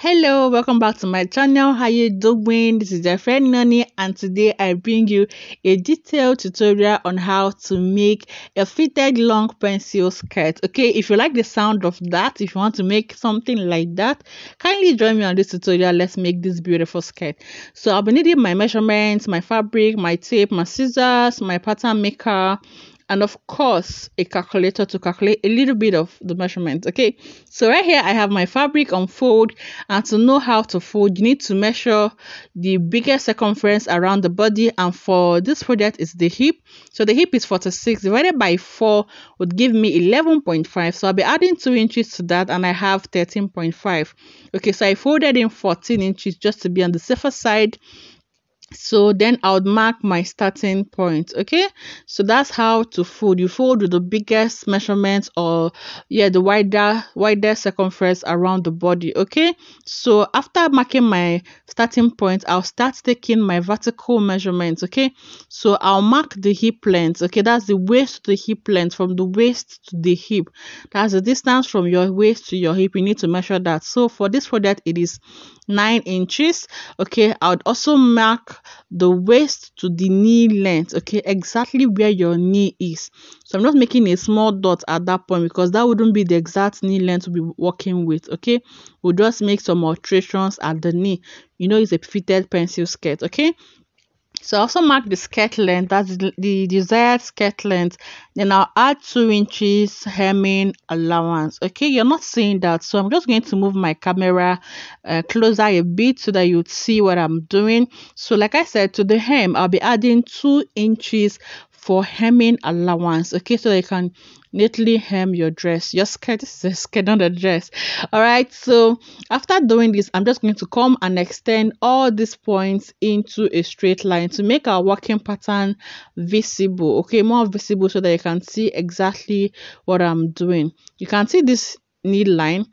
hello welcome back to my channel. How you doing? This is your friend Nonny and today i bring you a detailed tutorial on how to make a fitted long pencil skirt. Okay if you like the sound of that if you want to make something like that kindly join me on this tutorial. Let's make this beautiful skirt. So i'll be needing my measurements my fabric my tape my scissors my pattern maker and of course a calculator to calculate a little bit of the measurement okay? So right here i have my fabric on fold and to know how to fold you need to measure the biggest circumference around the body and for this project is the hip. So the hip is 46 divided by 4 would give me 11.5 so i'll be adding 2 inches to that and i have 13.5 okay so i folded in 14 inches just to be on the safer side so then i would mark my starting point okay? So that's how to fold. You fold with the biggest measurement or yeah the wider wider circumference around the body okay? So after marking my starting point i'll start taking my vertical measurements okay? So i'll mark the hip length okay? That's the waist to the hip length from the waist to the hip. That's the distance from your waist to your hip. You need to measure that. So for this product it is nine inches okay? I would also mark the waist to the knee length okay? Exactly where your knee is. So i'm not making a small dot at that point because that wouldn't be the exact knee length we'll be working with okay? We'll just make some alterations at the knee. You know it's a fitted pencil skirt okay so also mark the skirt length, that's the, the desired skirt length. Then I'll add 2 inches hemming allowance. Okay, you're not seeing that. So I'm just going to move my camera uh, closer a bit so that you'd see what I'm doing. So like I said, to the hem, I'll be adding 2 inches for hemming allowance okay? So you can neatly hem your dress. Your skirt is a skirt not a dress. All right so after doing this i'm just going to come and extend all these points into a straight line to make our working pattern visible okay? More visible so that you can see exactly what i'm doing. You can see this needle line.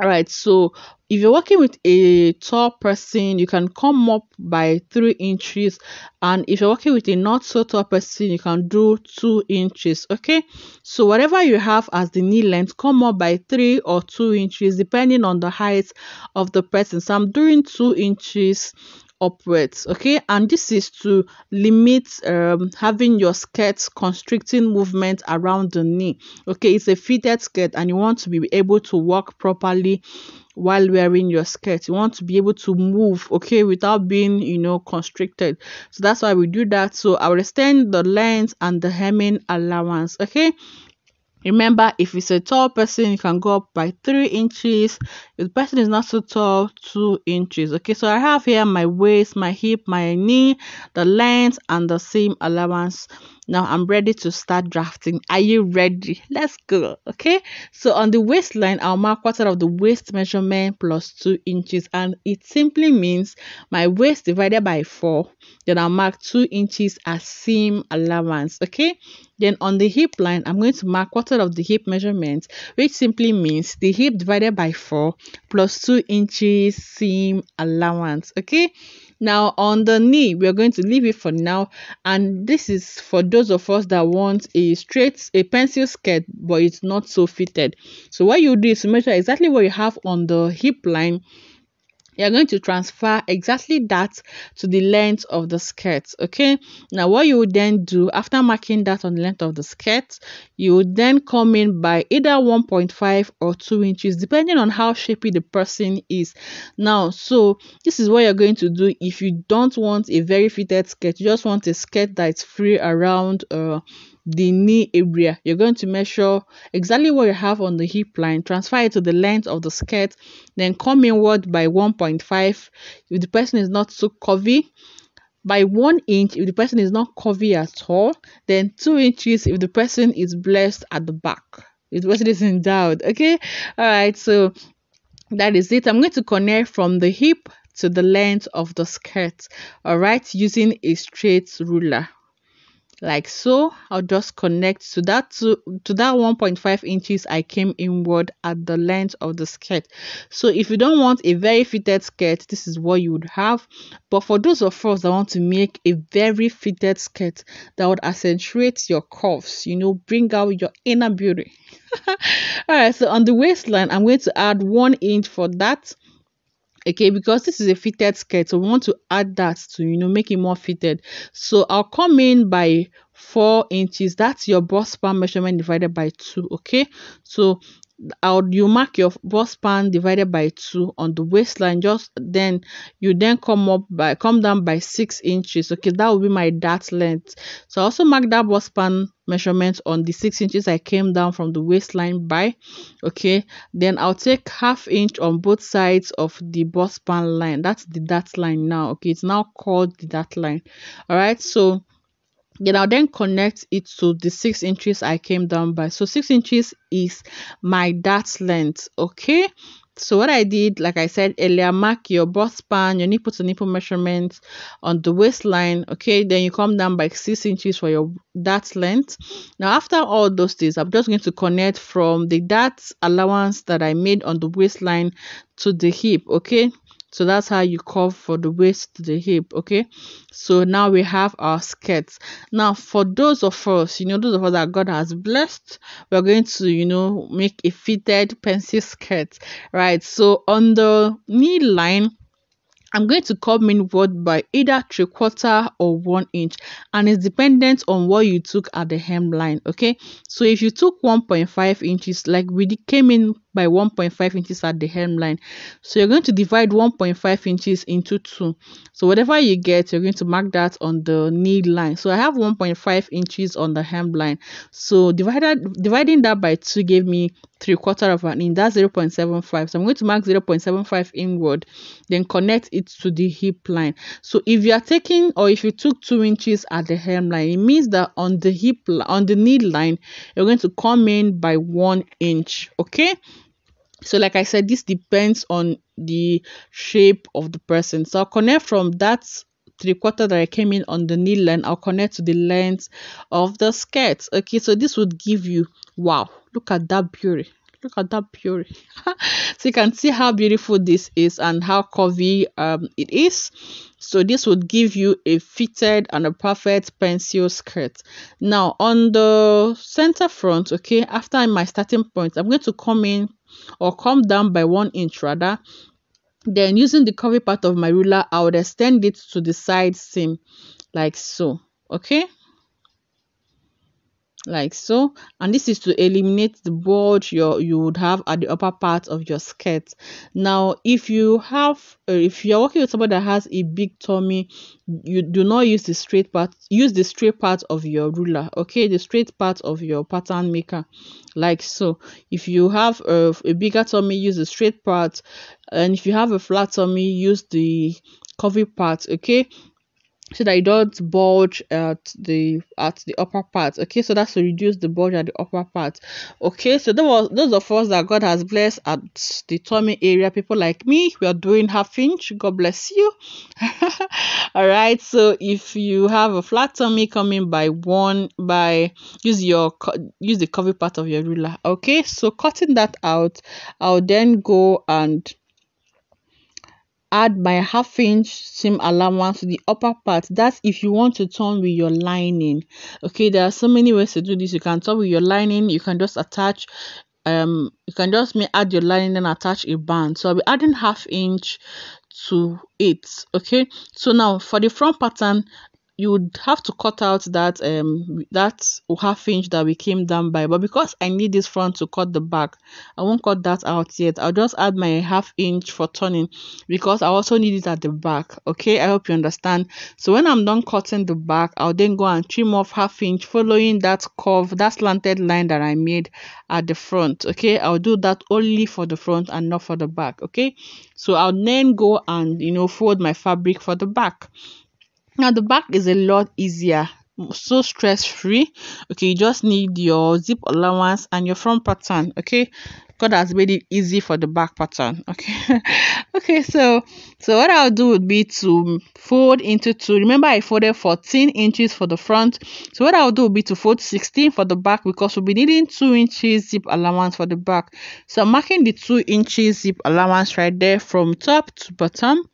All right so if you're working with a tall person you can come up by three inches. And if you're working with a not so tall person you can do two inches okay? So whatever you have as the knee length come up by three or two inches depending on the height of the person. So i'm doing two inches upwards okay? And this is to limit um, having your skirt constricting movement around the knee okay? It's a fitted skirt and you want to be able to walk properly while wearing your skirt. You want to be able to move okay without being you know constricted. So that's why we do that. So i will extend the length and the hemming allowance okay? Remember, if it's a tall person, you can go up by 3 inches. The person is not so tall, 2 inches. Okay, so I have here my waist, my hip, my knee, the length, and the seam allowance. Now I'm ready to start drafting. Are you ready? Let's go. Okay, so on the waistline, I'll mark quarter of the waist measurement plus 2 inches, and it simply means my waist divided by 4. Then I'll mark 2 inches as seam allowance. Okay, then on the hip line, I'm going to mark quarter of the hip measurement, which simply means the hip divided by 4 plus 2 inches seam allowance. Okay. Now on the knee, we're going to leave it for now. And this is for those of us that want a straight, a pencil skirt, but it's not so fitted. So what you do is measure exactly what you have on the hip line you're going to transfer exactly that to the length of the skirt okay? Now what you would then do after marking that on the length of the skirt you would then come in by either 1.5 or 2 inches depending on how shapy the person is. Now so this is what you're going to do. If you don't want a very fitted skirt you just want a skirt that's free around uh the knee area. You're going to measure exactly what you have on the hip line transfer it to the length of the skirt then come inward by 1.5 if the person is not so curvy by one inch if the person is not curvy at all then two inches if the person is blessed at the back. If the person is endowed okay? All right so that is it. I'm going to connect from the hip to the length of the skirt. All right using a straight ruler like so i'll just connect to that to, to that 1.5 inches i came inward at the length of the skirt. So if you don't want a very fitted skirt this is what you would have. But for those of us that want to make a very fitted skirt that would accentuate your curves you know bring out your inner beauty. All right so on the waistline i'm going to add one inch for that okay because this is a fitted skirt so we want to add that to you know make it more fitted. So i'll come in by four inches. That's your bust span measurement divided by two okay? So I'll you mark your bust span divided by two on the waistline just then you then come up by come down by six inches. Okay that will be my dart length. So I also mark that bust span measurement on the six inches I came down from the waistline by. Okay then I'll take half inch on both sides of the bust span line. That's the dart line now. Okay it's now called the dart line. All right so then I'll then connect it to the six inches I came down by. So six inches is my dart length. Okay. So what I did, like I said earlier, mark your bust span, your nipple to nipple measurements on the waistline. Okay, then you come down by six inches for your dart length. Now after all those things, I'm just going to connect from the dart allowance that I made on the waistline to the hip. Okay, so that's how you curve for the waist to the hip okay? So now we have our skirts. Now for those of us you know those of us that god has blessed we're going to you know make a fitted pencil skirt right? So on the knee line I'm going to come in word by either three quarter or one inch and it's dependent on what you took at the hemline okay? So if you took 1.5 inches like we came in by 1.5 inches at the hemline so you're going to divide 1.5 inches into two. So whatever you get you're going to mark that on the knee line. So I have 1.5 inches on the hemline so divided dividing that by two gave me three quarter of an inch. That's 0.75 so i'm going to mark 0.75 inward then connect it to the hip line. So if you are taking or if you took two inches at the hemline it means that on the hip on the knee line you're going to come in by one inch. Okay so like i said this depends on the shape of the person so i'll connect from that three quarter that I came in on the knee line, I'll connect to the length of the skirt. Okay, so this would give you wow, look at that beauty. Look at that beauty. so you can see how beautiful this is and how curvy um it is. So this would give you a fitted and a perfect pencil skirt. Now on the center front, okay, after my starting point, I'm going to come in or come down by one inch rather then using the curvy part of my ruler, I would extend it to the side seam like so. Okay like so and this is to eliminate the bulge you you would have at the upper part of your skirt. Now if you have uh, if you're working with somebody that has a big tummy you do not use the straight part use the straight part of your ruler okay? The straight part of your pattern maker. Like so if you have a, a bigger tummy use the straight part. And if you have a flat tummy use the curvy part okay so that it don't bulge at the at the upper part. Okay so that's to reduce the bulge at the upper part. Okay so there was those of us that god has blessed at the tummy area people like me we are doing half inch. God bless you. All right so if you have a flat tummy coming by one by use your use the cover part of your ruler. Okay so cutting that out i'll then go and add my half inch seam allowance to the upper part. That's if you want to turn with your lining. Okay there are so many ways to do this. You can turn with your lining. You can just attach um you can just add your lining and attach a band. So i'll be adding half inch to it. Okay so now for the front pattern you would have to cut out that um that half inch that we came down by but because i need this front to cut the back i won't cut that out yet. I'll just add my half inch for turning because i also need it at the back okay? I hope you understand. So when i'm done cutting the back i'll then go and trim off half inch following that curve that slanted line that i made at the front okay? I'll do that only for the front and not for the back okay? So i'll then go and you know fold my fabric for the back now the back is a lot easier. So stress free okay you just need your zip allowance and your front pattern okay? God has made it easy for the back pattern okay? Okay so so what i'll do would be to fold into two. Remember i folded 14 inches for the front. So what i'll do would be to fold 16 for the back because we'll be needing two inches zip allowance for the back. So i'm marking the two inches zip allowance right there from top to bottom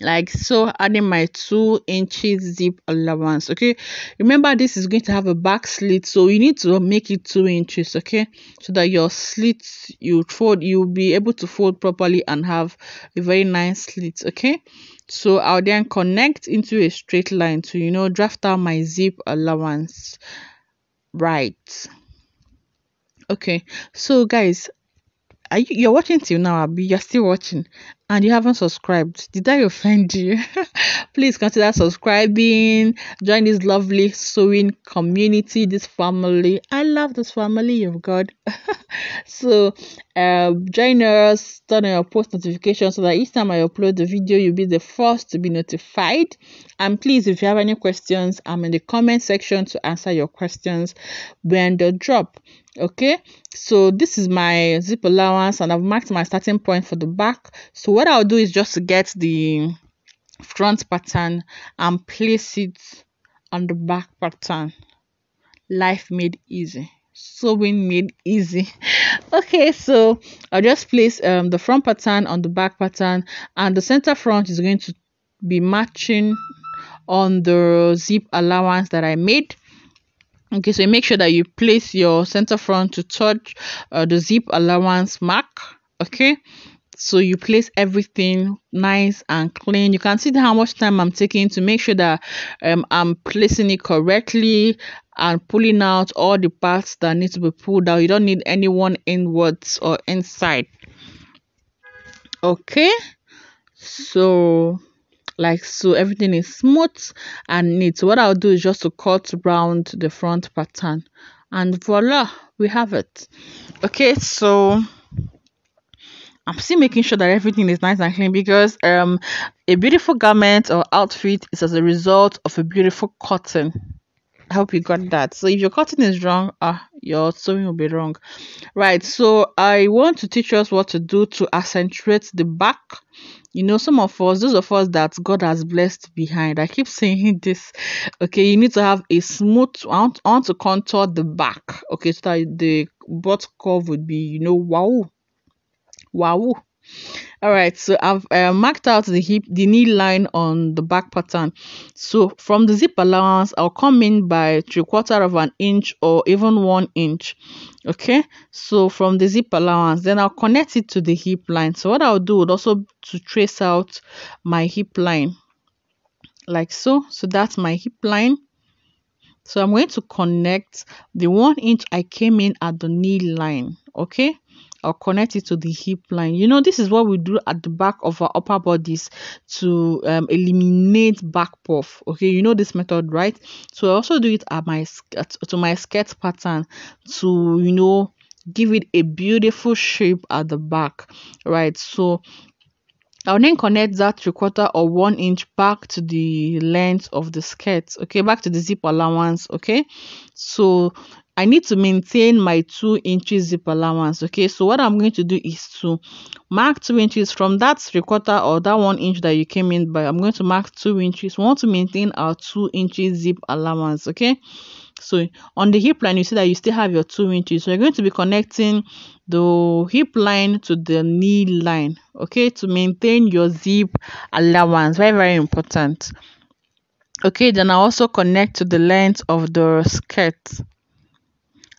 like so adding my two inches zip allowance okay? Remember this is going to have a back slit so you need to make it two inches okay? So that your slit you fold you'll be able to fold properly and have a very nice slit okay? So i'll then connect into a straight line to you know draft out my zip allowance. Right. Okay. So guys are you, you're watching till now, Abby? You're still watching and you haven't subscribed. Did I offend you? Please consider subscribing. Join this lovely sewing community, this family. I love this family you've got. so uh, join us, turn on your post notifications so that each time I upload the video, you'll be the first to be notified. And please, if you have any questions, I'm in the comment section to answer your questions when the drop okay so this is my zip allowance and I've marked my starting point for the back. So what I'll do is just get the front pattern and place it on the back pattern. Life made easy sewing made easy. Okay so I'll just place um, the front pattern on the back pattern and the center front is going to be matching on the zip allowance that I made okay so make sure that you place your center front to touch uh, the zip allowance mark okay? So you place everything nice and clean. You can see how much time i'm taking to make sure that um, i'm placing it correctly and pulling out all the parts that need to be pulled out. You don't need anyone inwards or inside. Okay? So like so everything is smooth and neat so what i'll do is just to cut round the front pattern and voila we have it okay so i'm still making sure that everything is nice and clean because um a beautiful garment or outfit is as a result of a beautiful cotton I hope you got that. So if your cutting is wrong, ah, your sewing will be wrong. Right. So I want to teach us what to do to accentuate the back. You know, some of us, those of us that God has blessed behind. I keep saying this. Okay, you need to have a smooth. I want, I want to contour the back. Okay, so that the butt curve would be, you know, wow, wow all right so i've uh, marked out the hip the knee line on the back pattern. So from the zip allowance i'll come in by three quarter of an inch or even one inch okay? So from the zip allowance then i'll connect it to the hip line. So what i'll do would also to trace out my hip line like so. So that's my hip line. So i'm going to connect the one inch i came in at the knee line okay or connect it to the hip line. You know, this is what we do at the back of our upper bodies to um, eliminate back puff. Okay, you know this method, right? So I also do it at my to my skirt pattern to you know give it a beautiful shape at the back, right? So I'll then connect that three quarter or one inch back to the length of the skirt, okay, back to the zip allowance, okay. So I need to maintain my 2 inches zip allowance. Okay, so what I'm going to do is to mark 2 inches from that 3 quarter or that 1 inch that you came in by. I'm going to mark 2 inches. We want to maintain our 2 inches zip allowance. Okay, so on the hip line, you see that you still have your 2 inches. So you're going to be connecting the hip line to the knee line. Okay, to maintain your zip allowance. Very, very important. Okay, then I also connect to the length of the skirt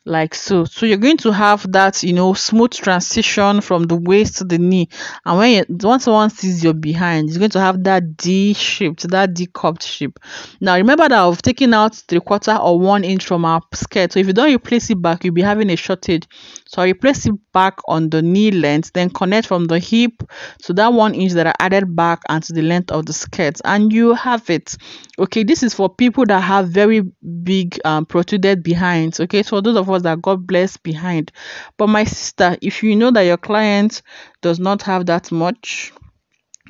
like so so you're going to have that you know smooth transition from the waist to the knee. And when you, once someone sees your behind it's going to have that d shaped that d cupped shape. Now remember that i've taken out three quarter or one inch from our skirt. So if you don't replace it back you'll be having a shortage. So I replace it back on the knee length then connect from the hip to that one inch that i added back and to the length of the skirt. And you have it. Okay this is for people that have very big um protruded behinds. Okay so those of us that god bless behind. But my sister if you know that your client does not have that much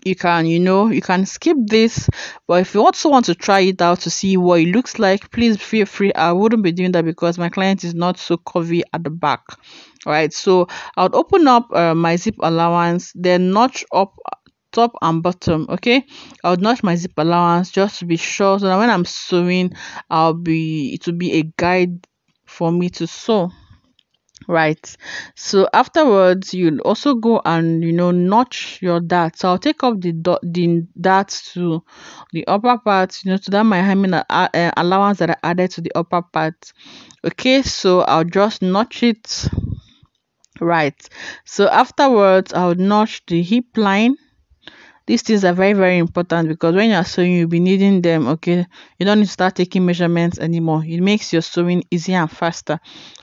you can you know you can skip this. But if you also want to try it out to see what it looks like please feel free. I wouldn't be doing that because my client is not so curvy at the back. All right so i would open up uh, my zip allowance then notch up top and bottom okay? I'll notch my zip allowance just to be sure so that when i'm sewing i'll be it will be a guide for me to sew right? So afterwards you also go and you know notch your dart so i'll take up the dot the dart to the upper part you know to that my hemming uh, uh, allowance that i added to the upper part. Okay so i'll just notch it right? So afterwards i'll notch the hip line these things are very very important because when you're sewing you'll be needing them okay? You don't need to start taking measurements anymore. It makes your sewing easier and faster.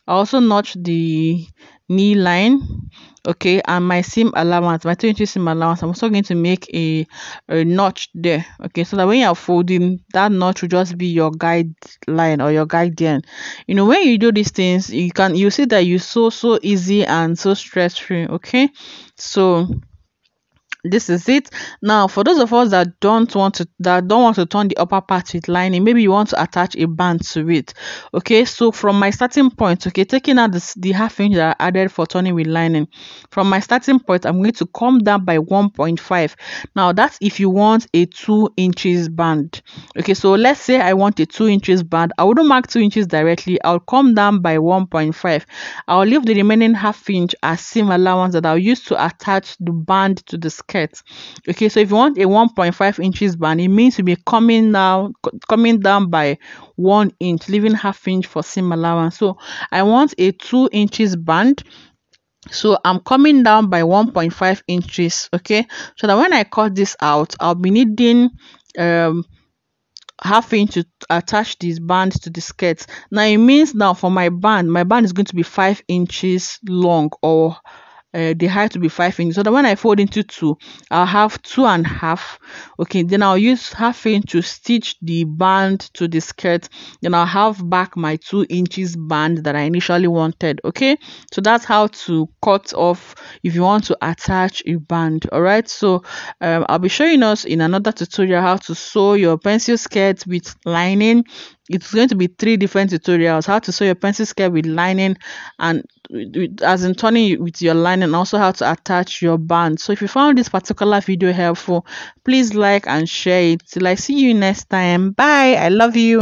I also notch the knee line okay? And my seam allowance my two inches seam allowance i'm also going to make a, a notch there okay? So that when you're folding that notch will just be your guideline or your guardian. You know when you do these things you can you see that you sew so easy and so stress free okay? So this is it. Now for those of us that don't want to that don't want to turn the upper part with lining maybe you want to attach a band to it. Okay so from my starting point okay taking out this, the half inch that i added for turning with lining from my starting point i'm going to come down by 1.5 now that's if you want a two inches band. Okay so let's say i want a two inches band. I wouldn't mark two inches directly. I'll come down by 1.5 i'll leave the remaining half inch as seam allowance that i'll use to attach the band to the okay so if you want a 1.5 inches band it means you'll be coming now coming down by one inch leaving half inch for seam allowance. So i want a two inches band. So i'm coming down by 1.5 inches okay? So that when i cut this out i'll be needing um half inch to attach this band to the skirt now it means now for my band my band is going to be five inches long or uh, the height to be five inches. So that when i fold into two i'll have two and a half. Okay then i'll use half inch to stitch the band to the skirt. Then i'll have back my two inches band that i initially wanted. Okay so that's how to cut off if you want to attach a band. All right so um, i'll be showing us in another tutorial how to sew your pencil skirt with lining. It's going to be three different tutorials how to sew your pencil skirt with lining and as in turning with your line and also how to attach your band. So if you found this particular video helpful please like and share it. Till i see you next time. Bye. I love you